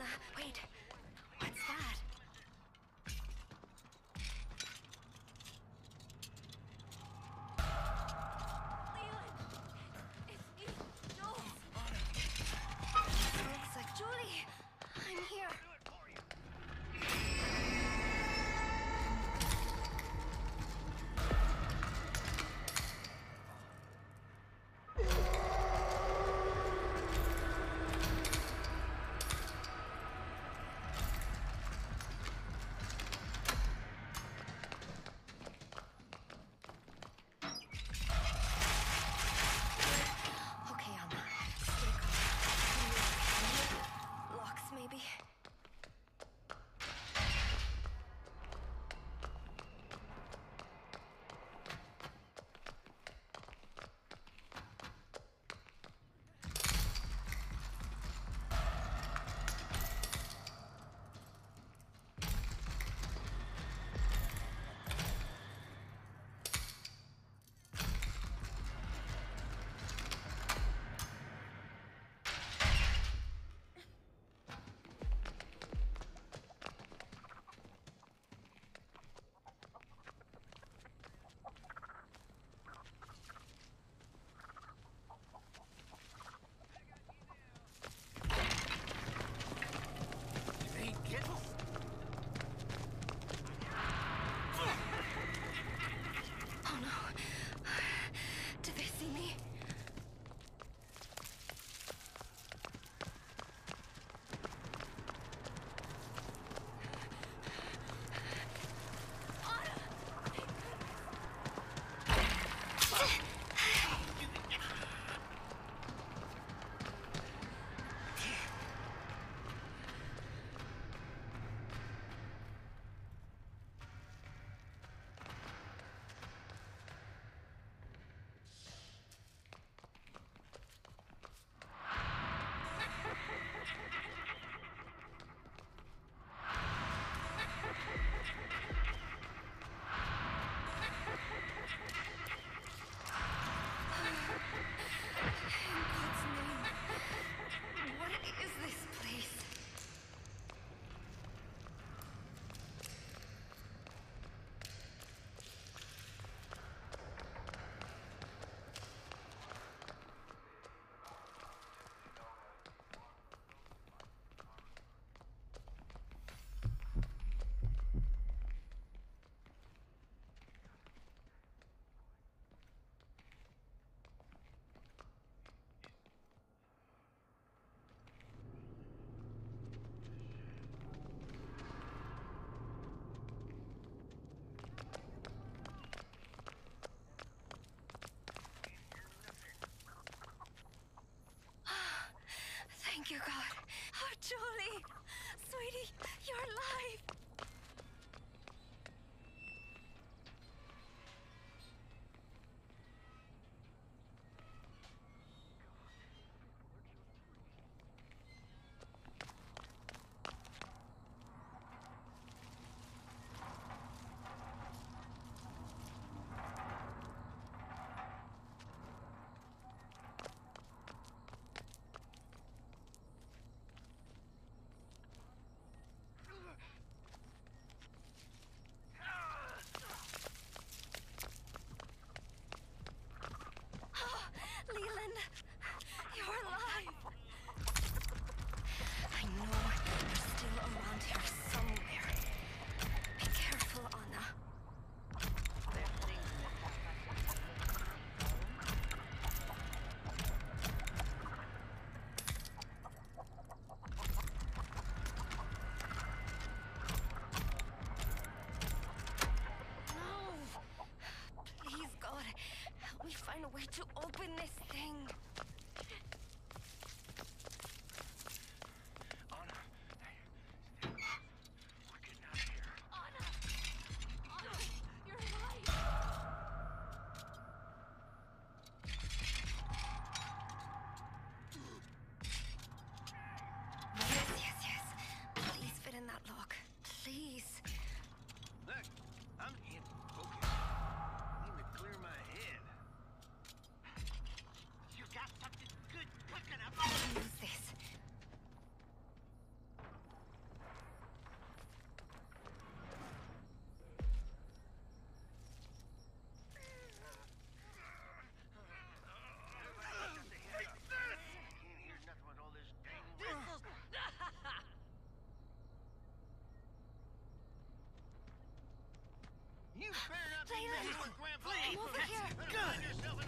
Lana. Wait, Dear God. Oh, Julie. way Leland! Mess with Grandpa. I'm over here! Better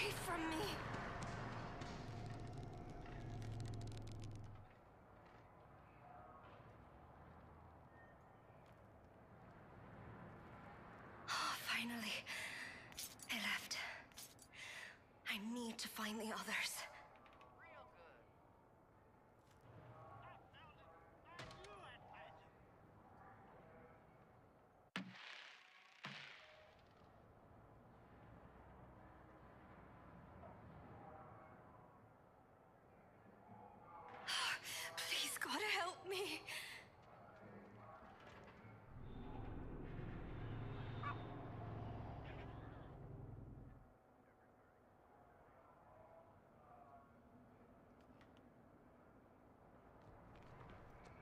away from me! Oh, finally. They left. I need to find the others. Real good. Please, God, help me.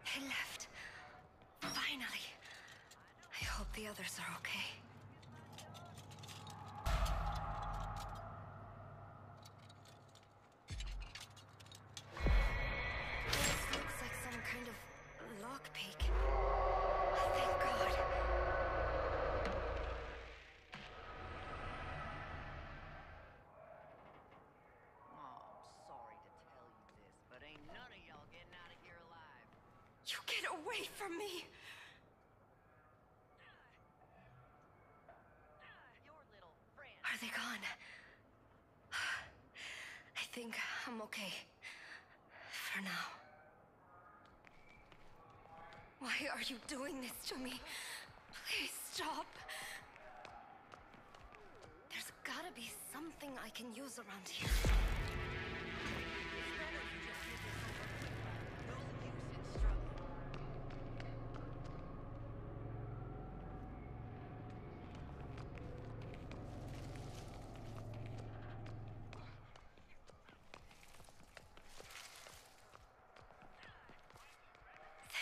They left. Finally. I hope the others are okay. Away from me! Are they gone? I think I'm okay. For now. Why are you doing this to me? Please stop. There's gotta be something I can use around here.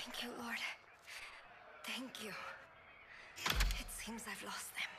Thank you, Lord. Thank you. It seems I've lost them.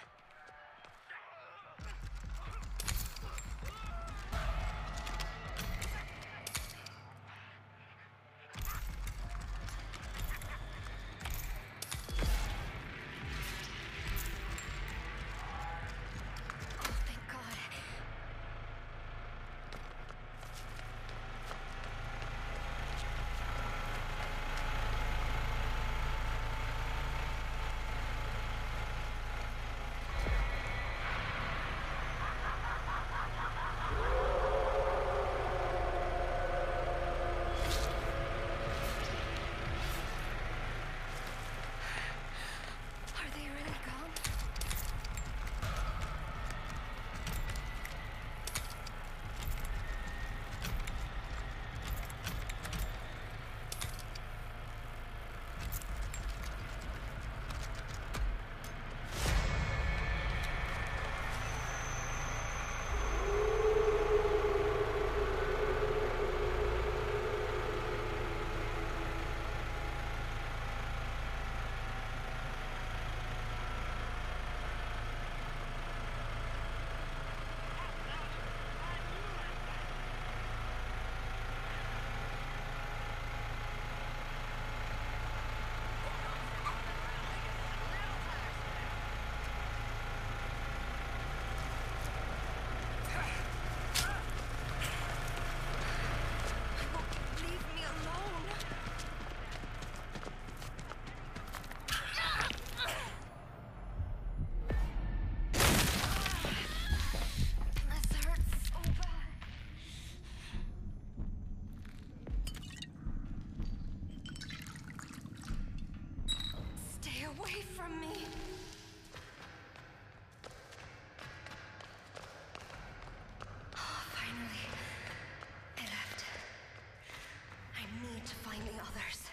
From me. Oh, finally. They left. I need to find the others.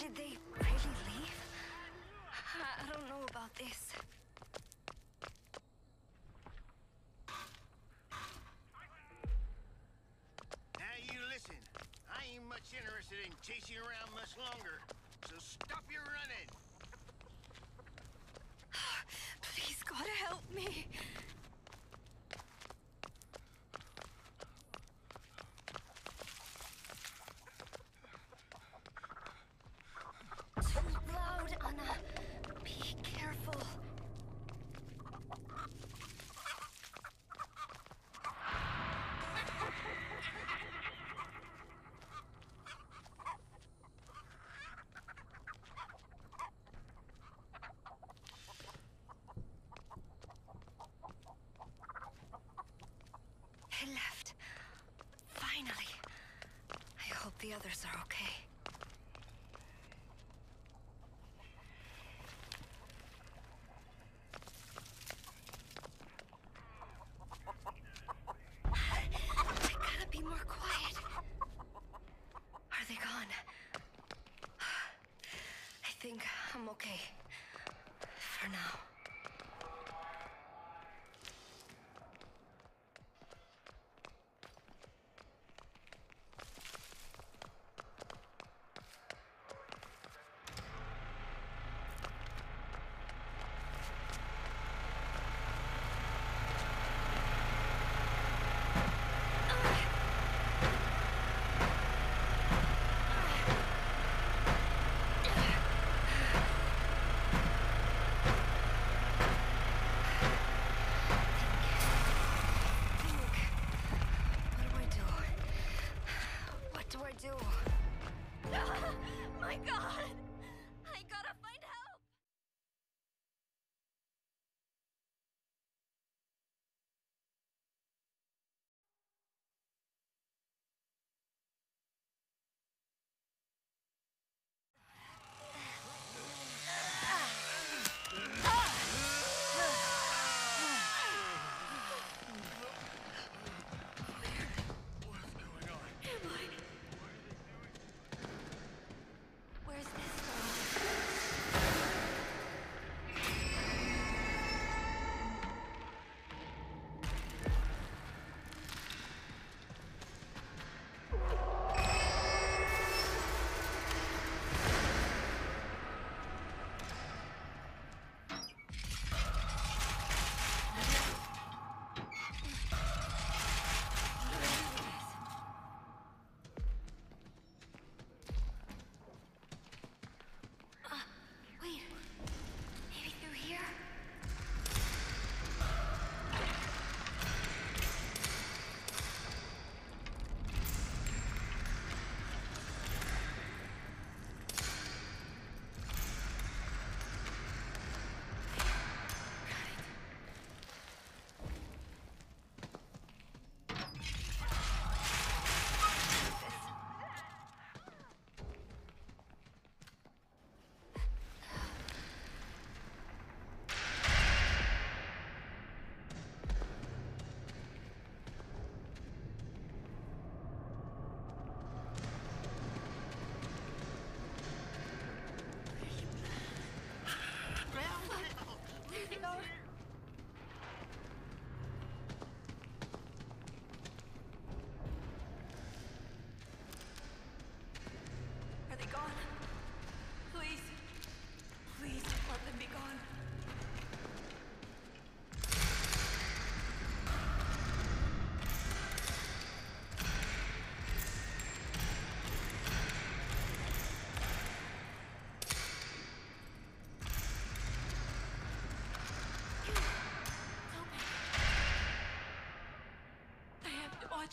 Did they really leave? I, I don't know about this. Now you listen. I ain't much interested in chasing around much longer. So stop your running. Please, God, help me. Too loud, Ana. Be careful. He left. Finally. I hope the others are okay. I gotta be more quiet. Are they gone? I think I'm okay. For now. Think. What do my God!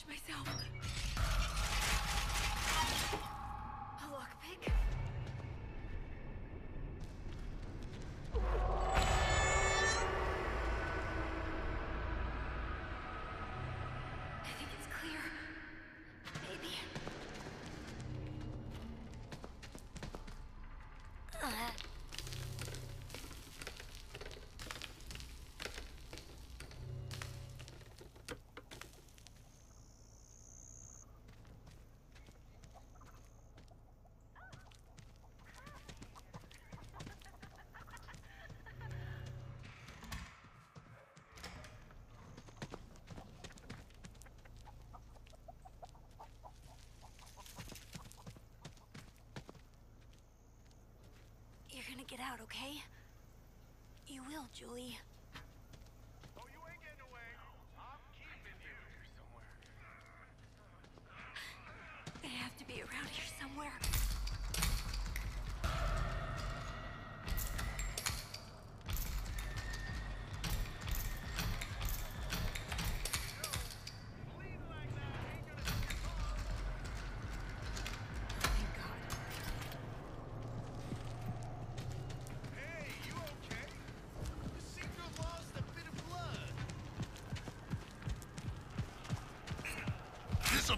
myself. get out, okay? You will, Julie.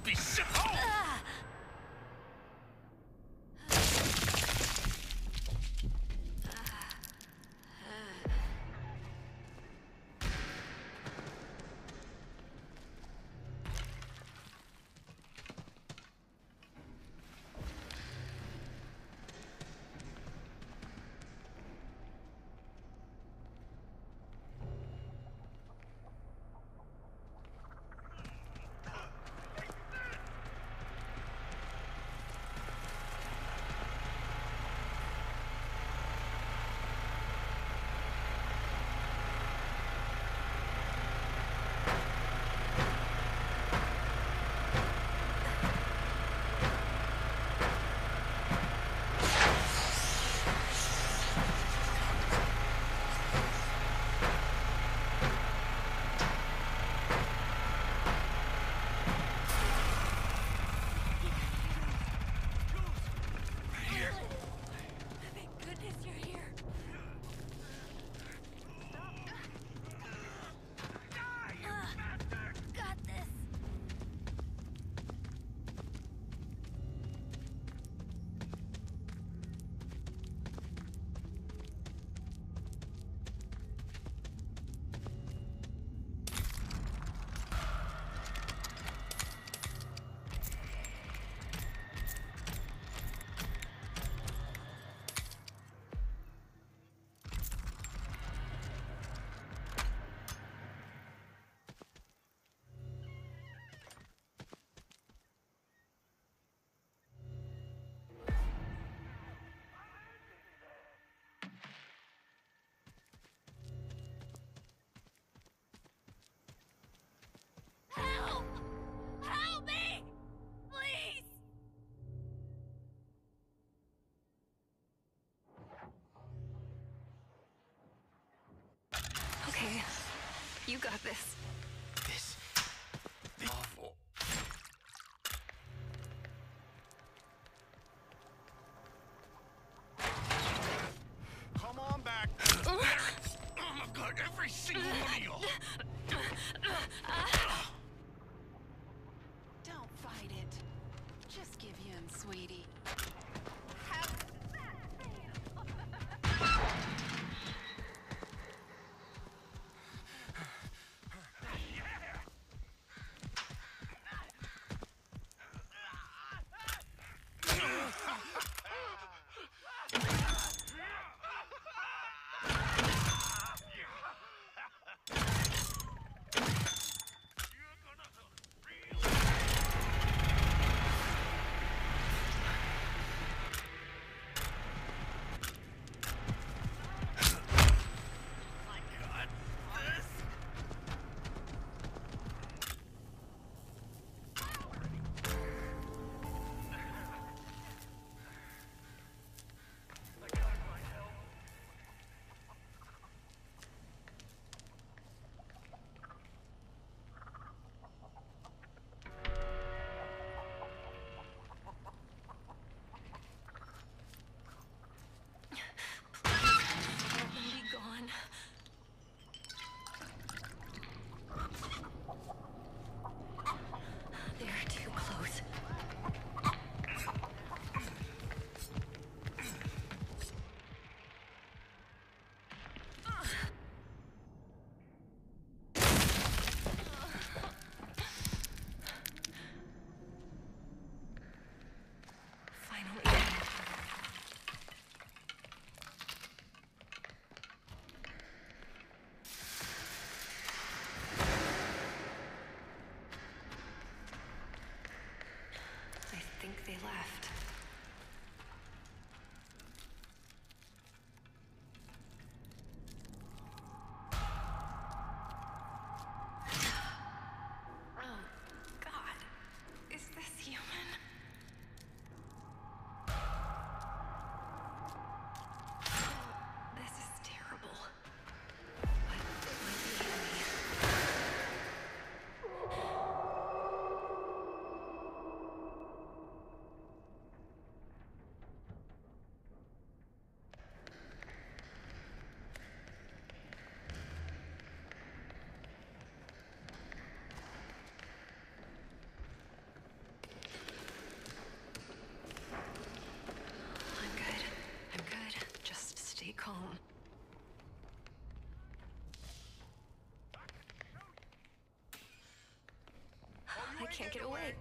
必先跑。got this. they left. can't get away.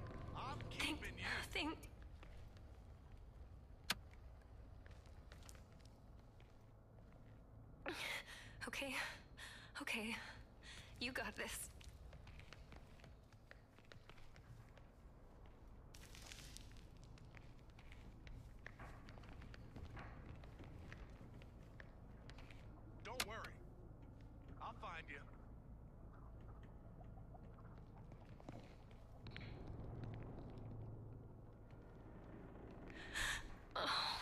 Thank, thank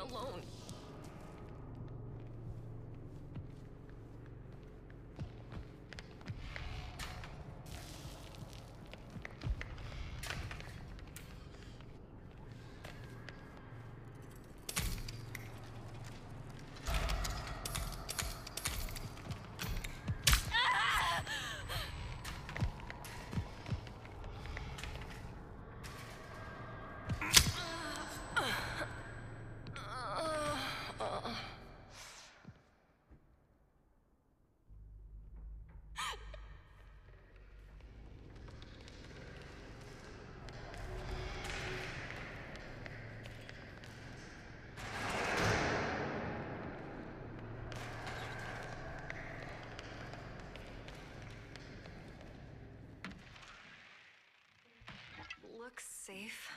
alone. safe.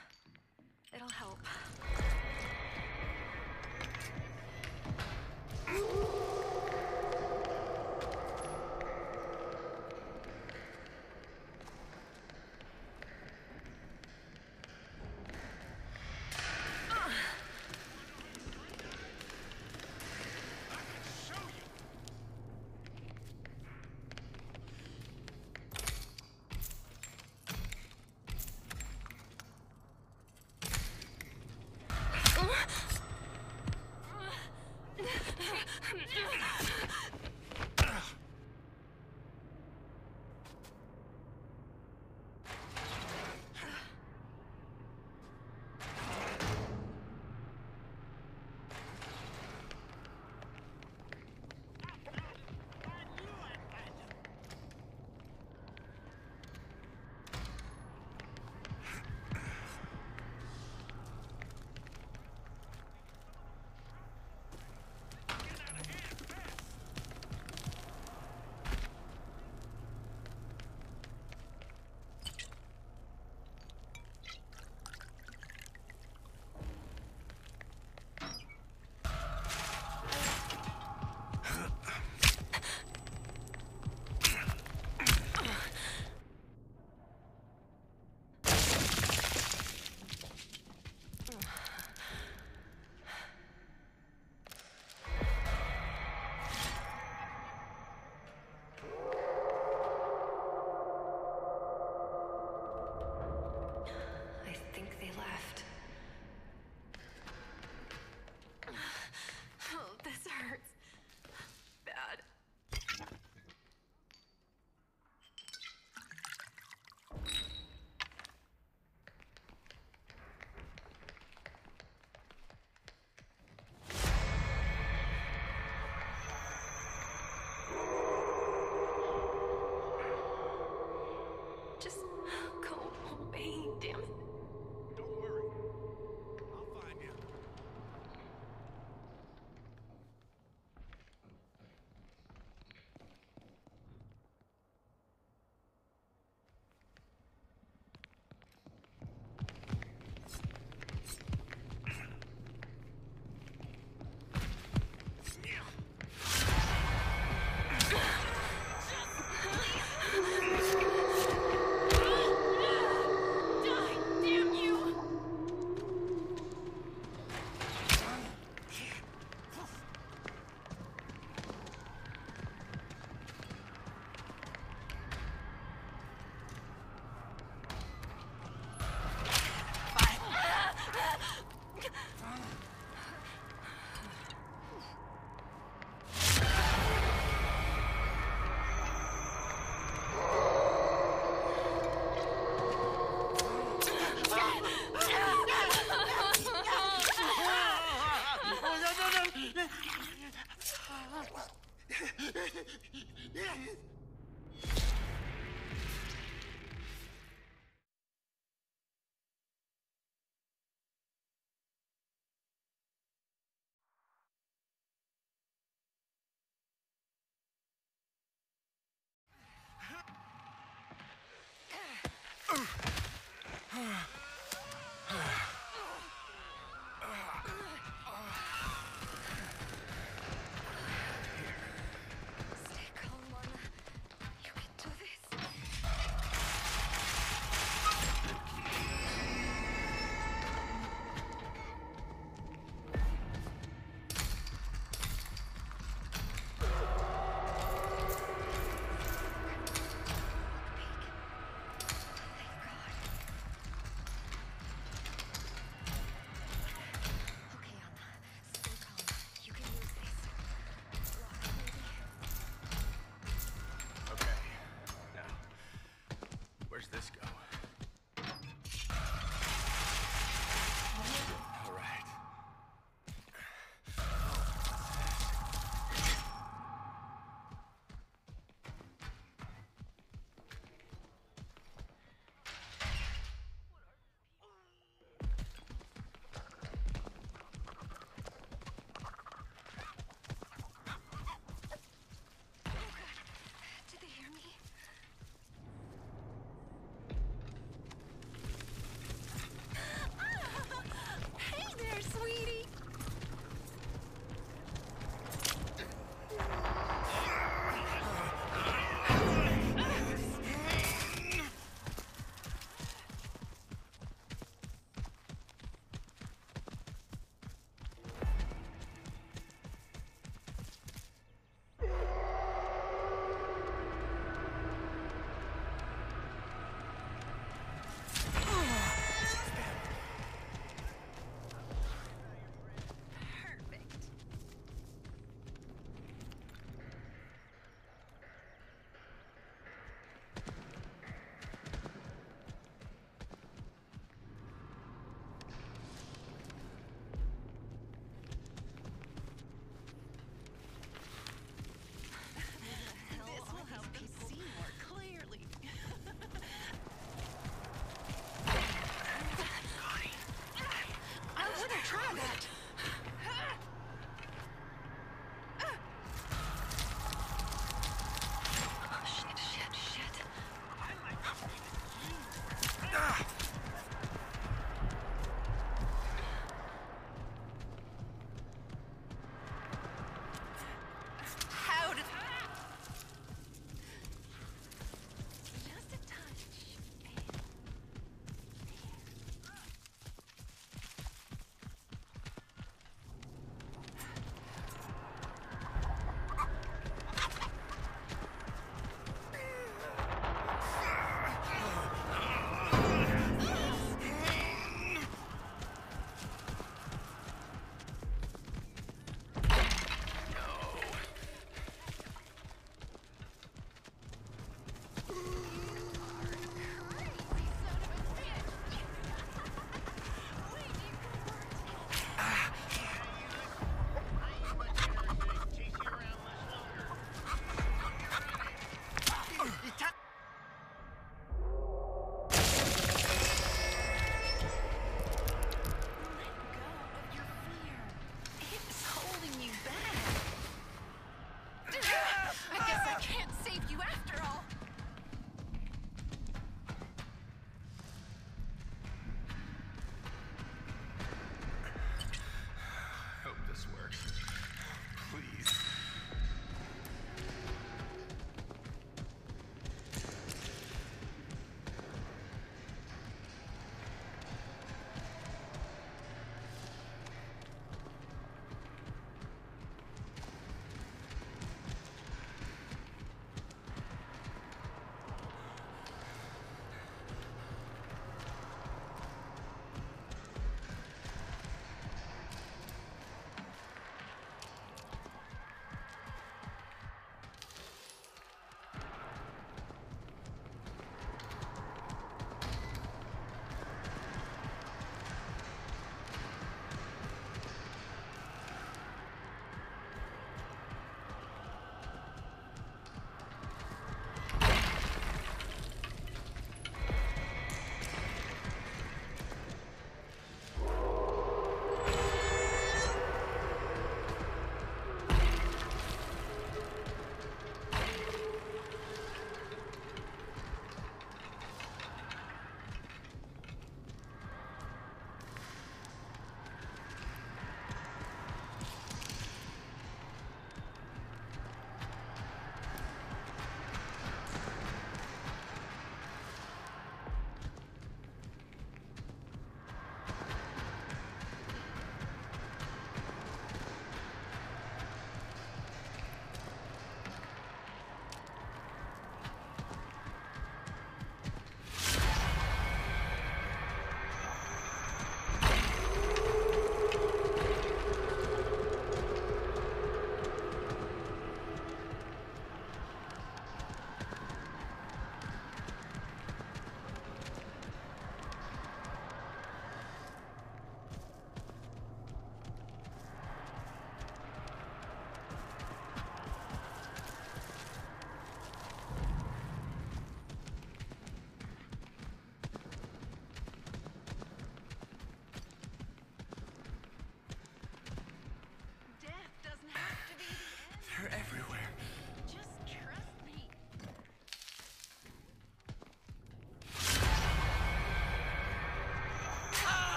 Stay try that.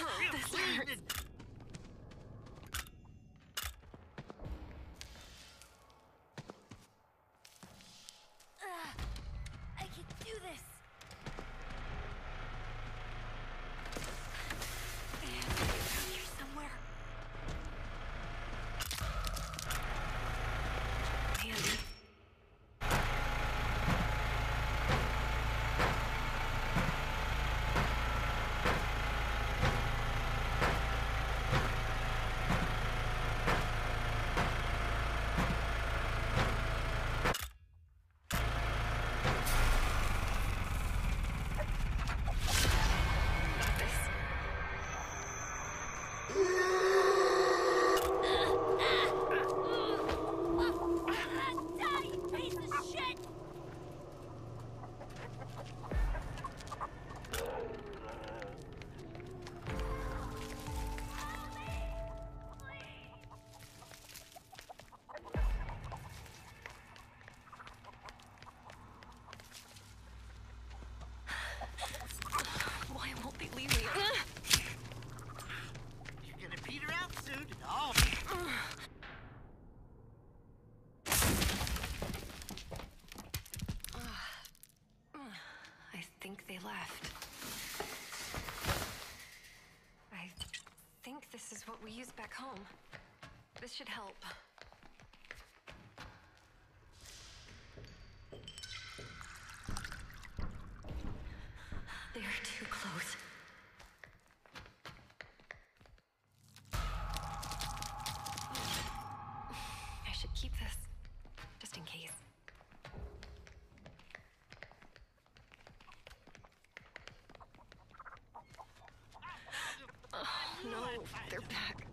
Oh, this hurts. left. I think this is what we used back home. This should help. They're back.